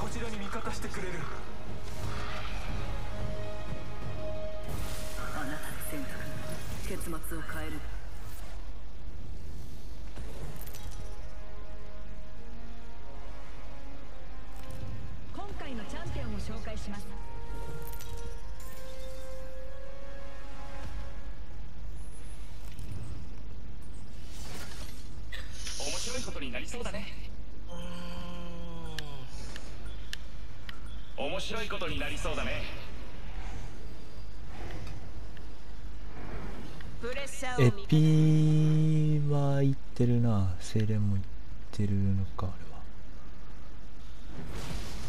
こちらに味方してくれる。あなたの選択結末を変える。今回のチャンピオンを紹介します。面白いことになりそうだね面白いことになりそうだね。エピは行ってるな。精霊も行ってるのかあれは。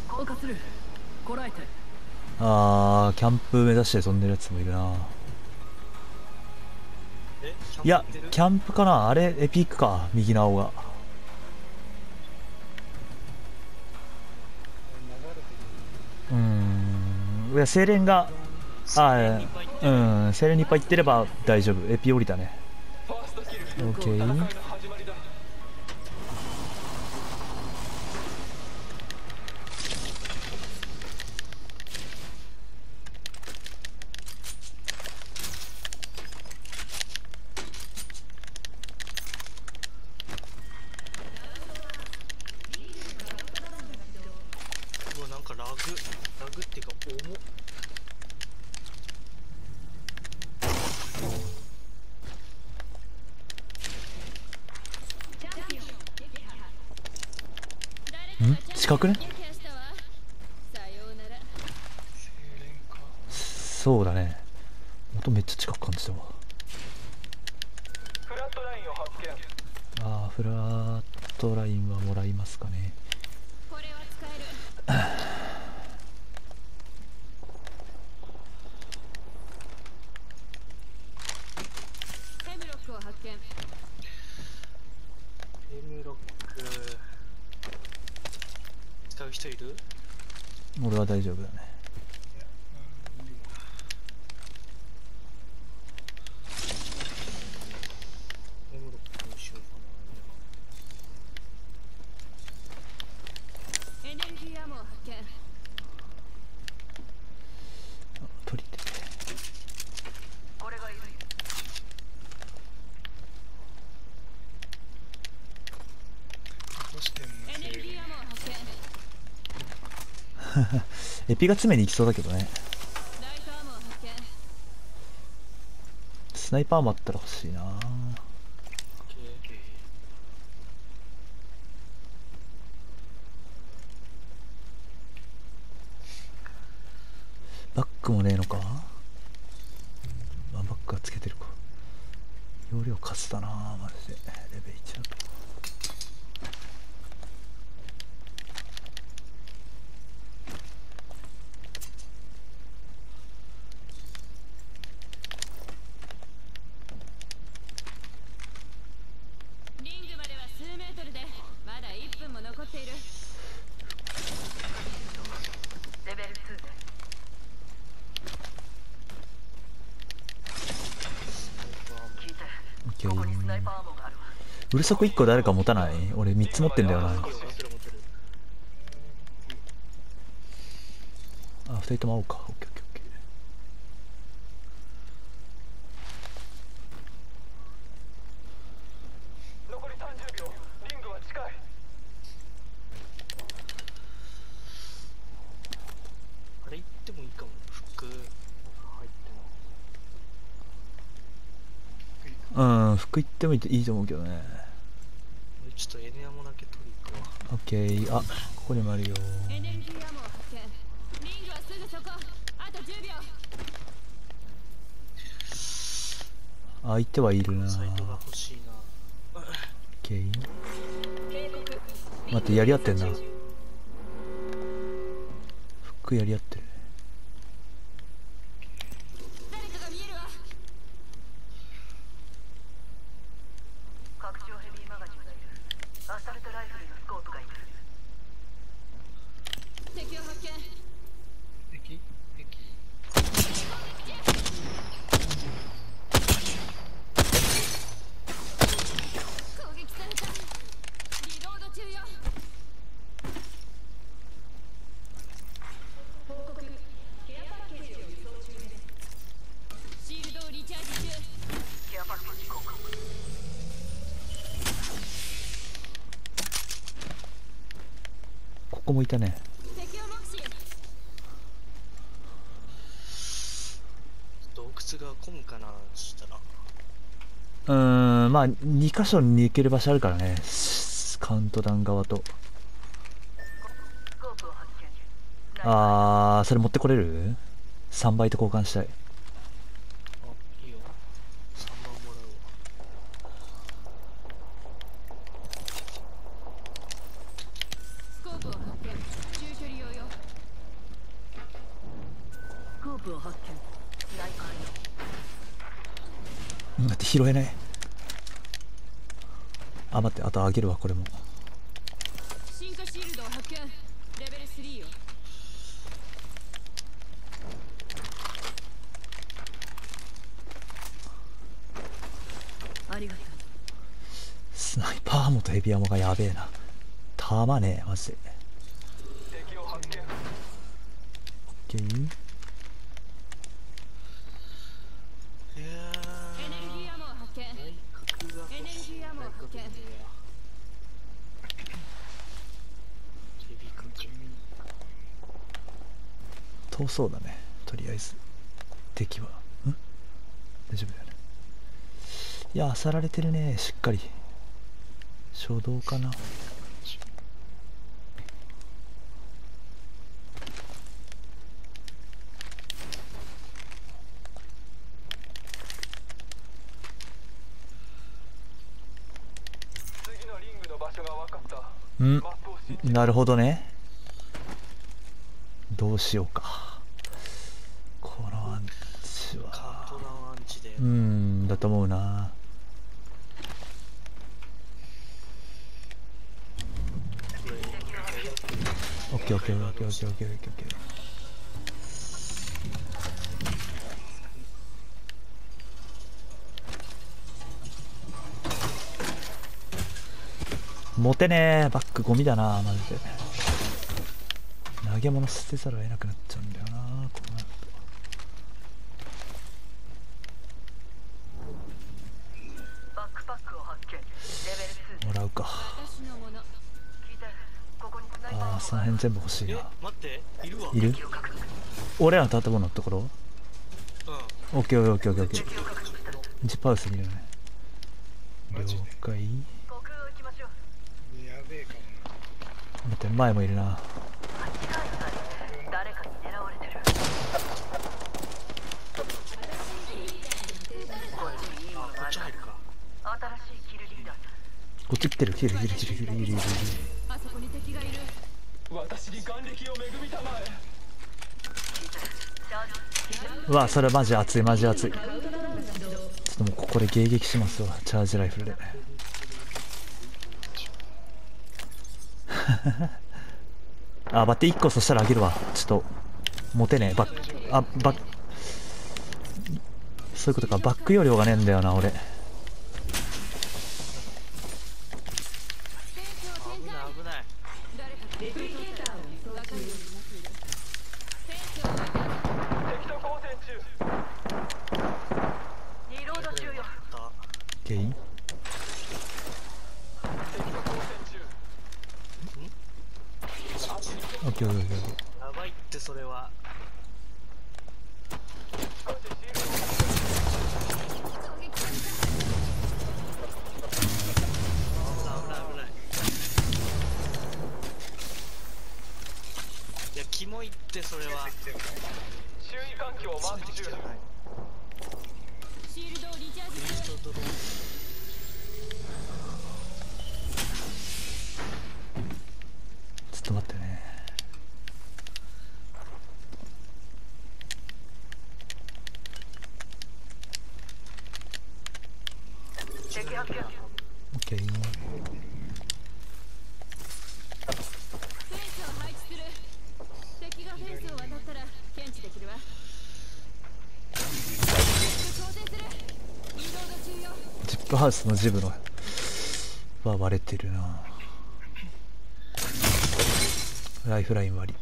降下する。こらえて。あーキャンプ目指して飛んでるやつもいるな。えいやキャンプかな。あれエピックか。右の青がいや精霊があーうん精霊にいっぱい行ってれば大丈夫。エピ降りたね。ファーストキルオッケー戦いの始まりだうわなんかラグラグっていうか重っ。ん？近くね？そうだね。音めっちゃ近く感じたわ。あーフラットラインはもらいますかねこれは使えるヘムロックを発見エムロック使う人いる？俺は大丈夫だねエムロックにしようかエネルギーアモを発見取り入れてこれがいるなどうしてんのエネルギーアモを発見エピが詰めに行きそうだけどね。スナイパーもあったら欲しいな。バックもねえのか？まあバックはつけてるか。容量カスだなマジで。レベル1だとリングまでは数メートルでまだ1分も残っているレベル2ね聞いてオッケここにスナイーパーアーモがあるわうるさく1個誰か持たない？俺3つ持ってんだよな。あ2人とも青か。オッケーオッケーオッケ残り30秒。リングは近い。あれ？行ってもいいかも。服。入ってーうん服行ってもいいと思うけどね俺ちょっとエネアモだけ取り行く OK あここにもあるよ。相手はいるな。OK 待ってやり合ってんな。フックやり合ってる誰かが見えるわ拡張ヘビーマガジンがいるアサルトライフルのスコープがいる敵を発見敵敵攻撃されたリロード中よこもいたね敵を目視が混むかなそしたら。うーんまあ2箇所に行ける場所あるからね。カウントダウン側と。あーそれ持ってこれる ?3 倍と交換したいいよ3万もらうスコープを発見中距離用よスコープを発見スナイパーよだって拾えないあ待ってあとあげるわこれも。進化シールドを発見。レベル3よ。ありがとう。スナイパーモとヘビアモがやべえな。弾ねえマジで。敵を発見。OK いやエネルギーアモを発見ー内角がエネルギーアモを発見手火かけ遠そうだね。とりあえず敵は。ん？大丈夫だよね。いや漁られてるね。しっかり。初動かな。次のリングの場所が分かった。ん。なるほどね。どうしようかこのアンチカはウントダウンアンチでうーんだと思うな。オッケーオッケーオッケーオッケーオッケーオッケー。オッケーモテねえ。バックゴミだなマジで。投げ物捨てざるを得なくなっちゃうんだよな。その辺全部欲しいえな待っている俺らの建物のところうん。オッケーオッケーオッケーオッケージップハウスにいるよね。了解。国を行きましょう。やべえかも待って前もいるな。こっちにいいものこがあるっち入るか新しいキルリーダーこっち来てる来てる来てる来てる来てるうわそれマジ熱いマジ熱い。ちょっともうここで迎撃しますわチャージライフルで。あバッテ1個そしたらあげるわ。ちょっと持てねえ。バッあバッそういうことか。バック容量がねえんだよな俺戦場展危ない開危ない誰かレプリケーターを分かるようになっている戦場は敵と交戦中リロード中よあっ OK 敵と交戦中 OK OK OK たやばいってそれは。い危ない危ないいやキモいってそれは周囲環境をマーシールドをリチャージプハウスのジムのは割れてるな。ライフライン割り。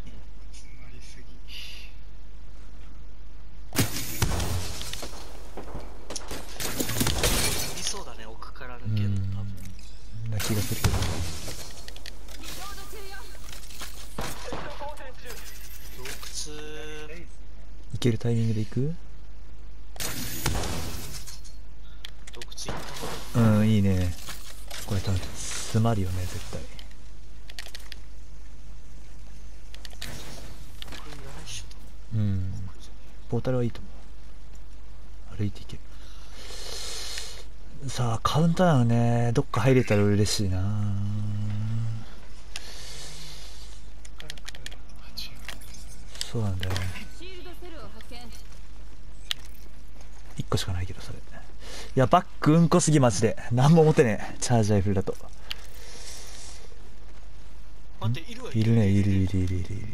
気がするけど。けるタイミングで行く？いいうんいいね。これ多分詰まるよね絶対。うん。ポータルはいいと思う。歩いていける。さあカウントダウンねどっか入れたら嬉しいな。そうなんだよね。1個しかないけどそれ。やバックうんこすぎマジで。何も持てねえ。チャージライフルだと。待っているわいるね。いるいるいるいる。いる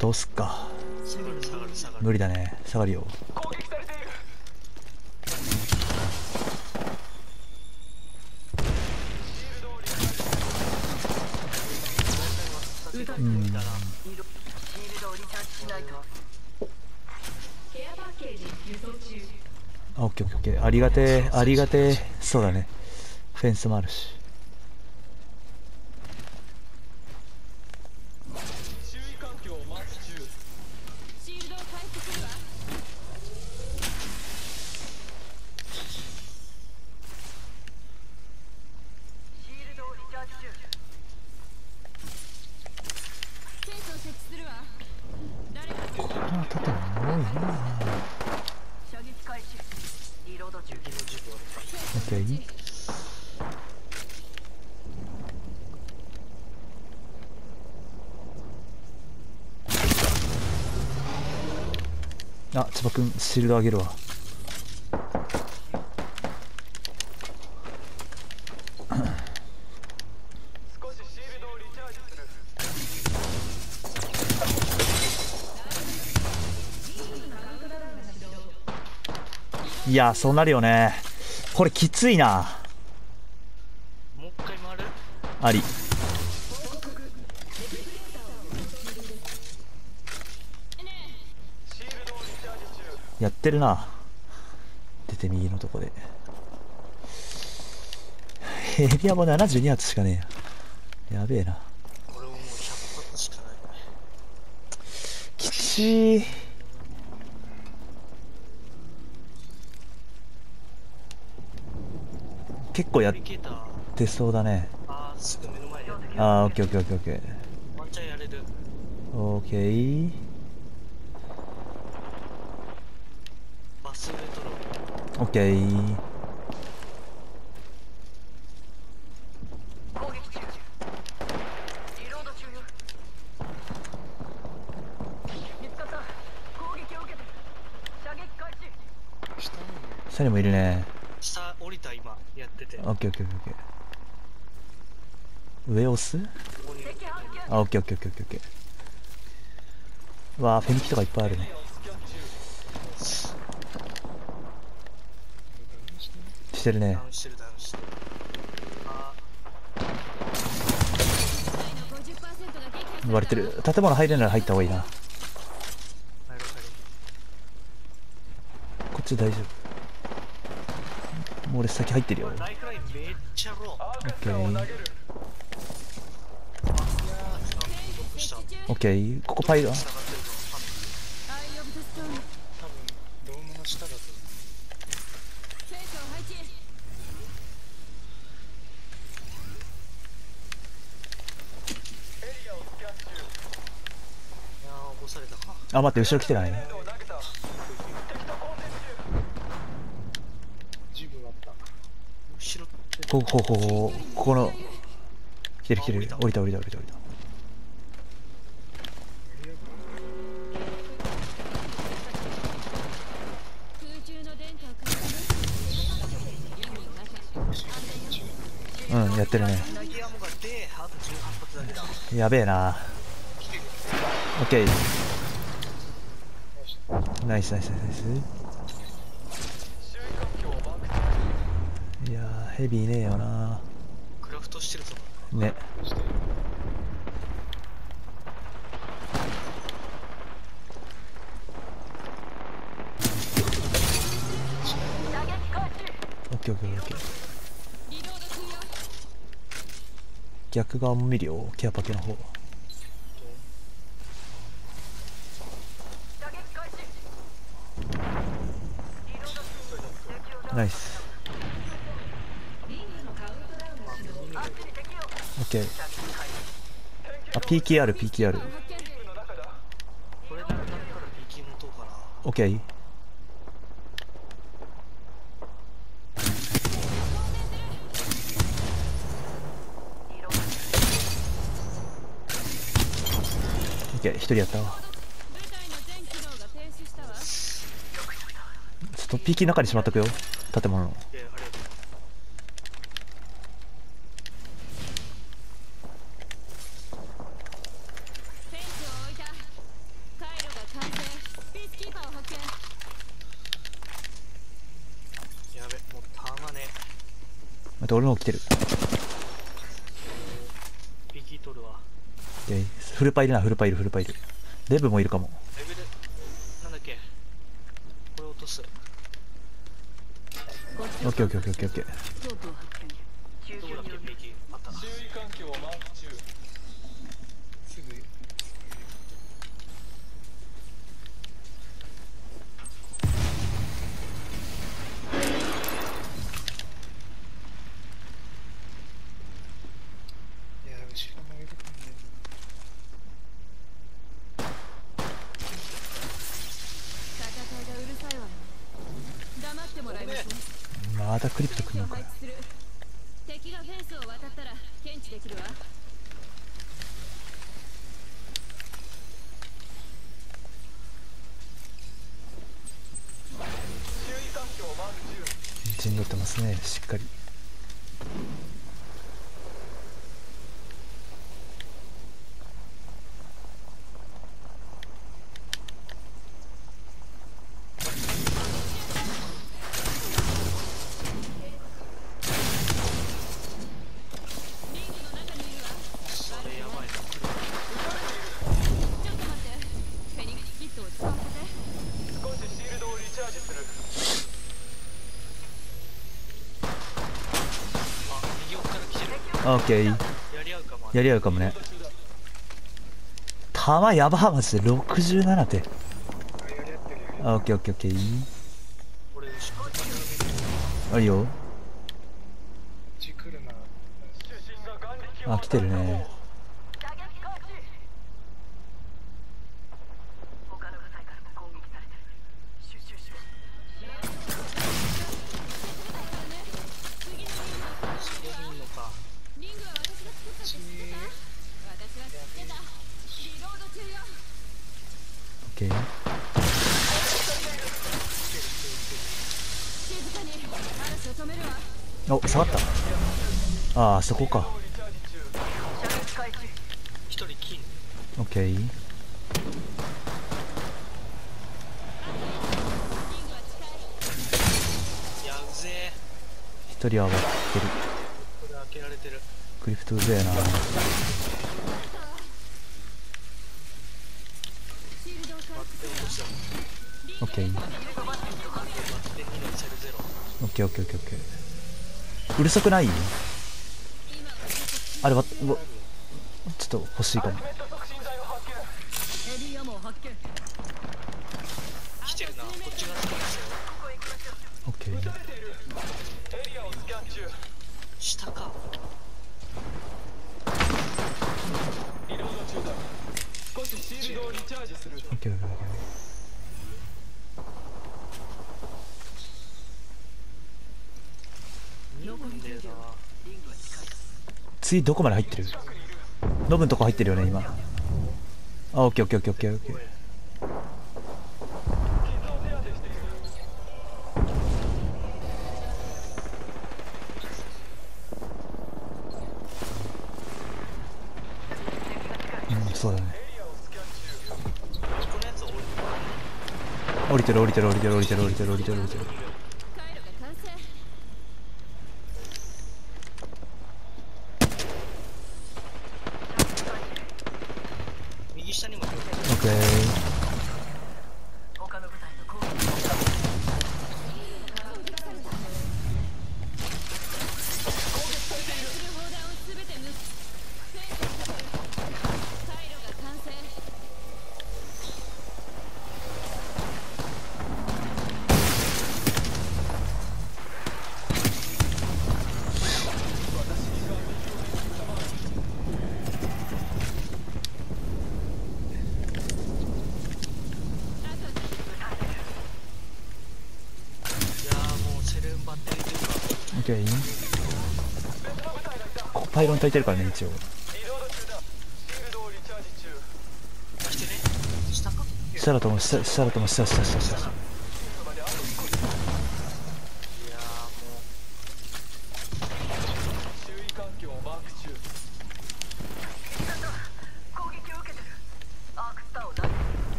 どうすっか。無理だね。下がるよ。うんあオッケーオッケーオッケー。ありがてえありがてえそうだね。フェンスもあるし。あ千葉君シールドあげるわ。いやそうなるよね。これきついな。あり。やってるな。出て右のとこで。ヘビアも72発しかねえや。やべえな。これももう100発しかない。きちい結構やってそうだね。あーすぐ目の前であーオッケーオッケーオッケーオッケワンチャンやれる。ーオッケーバスレトロオッケー攻撃中リロード中よ見つかった攻撃を受けてる射撃開始下にもいるね。下降りた今やってて。オッケーオッケーオッケー上押す？あオッケーオッケーオッケーオッケーオッケーわあフェニキとかいっぱいあるねしてるね。割れてる。建物入れなら入った方がいいな。こっち大丈夫。もう俺先入ってるよ。オッケー。オッケー。ここパイロンあ待って後ろ来てないね。ほほほこここの来てる来てる。降りた降りた降りた降りた。うんやってるね。やべえな。オッケー。ナイスナイスナイス周囲環境をマーク中いやヘビーねえよな。クラフトしてるぞね。オッケーオッケーオッケー。逆側も見るよケアパケの方射撃開始リロード敵をナイスあっちに敵を OK あ PKR PKR OK OK 一人やったわ。ちょっと PK の中にしまっとくよ。建物のえありがとうフェンスを置いた回路が完成ピースキーパーを発見やべもうたまねまた俺の方来てる PK 取るわ OK フルパイルなフルパイルフルパイル。レブもいるかも。レベルなんだっけ？これ落とす。OKOKOKOK ストープを発見中どこだっけ PK あったな注意環境をマーク中すぐいや後ろもいるかんね戦いがうるさいわね黙ってもらいますねまたクリプト来んをのかよ配置する敵がフェンスを渡ったら検知できるわ注意環境をマーク中陣取ってますねしっかりリングの中にいるわそれやばいなちょっと待ってフェニックスキットを使わせて少しシールドをリチャージするあ右奥からオッケーやり合うかもね。弾やばマジで。67ってオッケーオッケーオッケーあるよ。あ来てるね射撃開始他の部隊からも攻撃されてるシュッシュッシュそこにいんのかリングは私が作ったって知ってた私は知ってたリロード中よ OK 静かに嵐を止めるわお下がったああそこか。リチャー一人は近いやうぜえ一人は上がってる。これ開けられてるクリプトうぜえなシールドを回復で落とした OK バッテン2のセルゼロ OKOKOK うるさくないあれわうわちょっと欲しいかも。来てるなこっち側来てますよここへ行きましょう OK 撃たれているエリアをスキャン中下か。リロード中だ少しシールドをリチャージする OKOKOK 2分でなリングは近い次どこまで入ってる？ノブんとこ入ってるよね今。あ OKOKOKOK 傷を手当てしているうんそうだね。降りてる降りてる降りてる降りてる降りてる降りてる降りてる。OK ここパイロン焚いてるからね一応。下だと思う下だと思う下下下下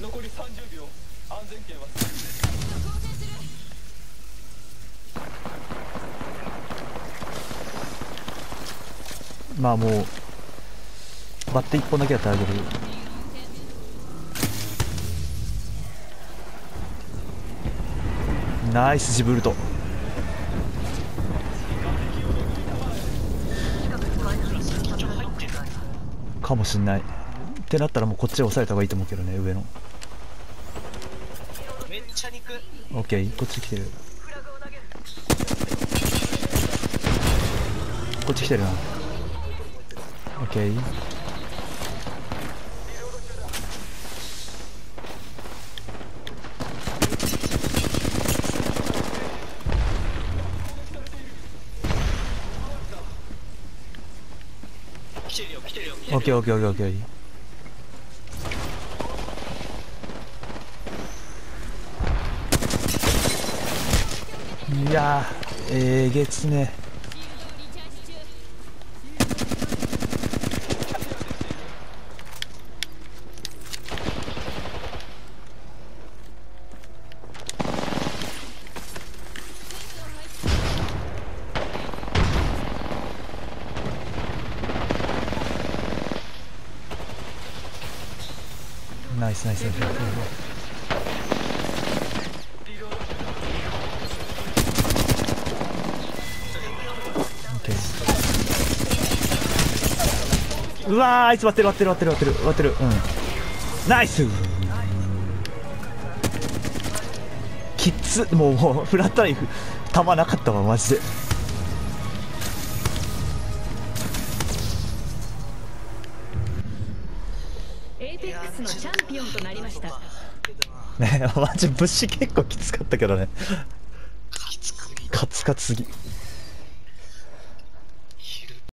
残り30秒。安全圏は。まあもうバッテ1本だけだったらあげる。ナイスジブルト。かもしんない。ってなったらもうこっちを押さえた方がいいと思うけどね上の。うめっちゃ肉 OK こっち来てる。こっち来てるな。OK 来てるよ来てるよ来てるよ OKOKOKOK いやーえげつねナイスナイスナイスナイスうわーあいつ割ってる割ってる割ってる割ってる割ってるうんナイスきっつもうもうフラットナイフ弾なかったわマジで。ね。マジ物資結構きつかったけどね。カツカツすぎ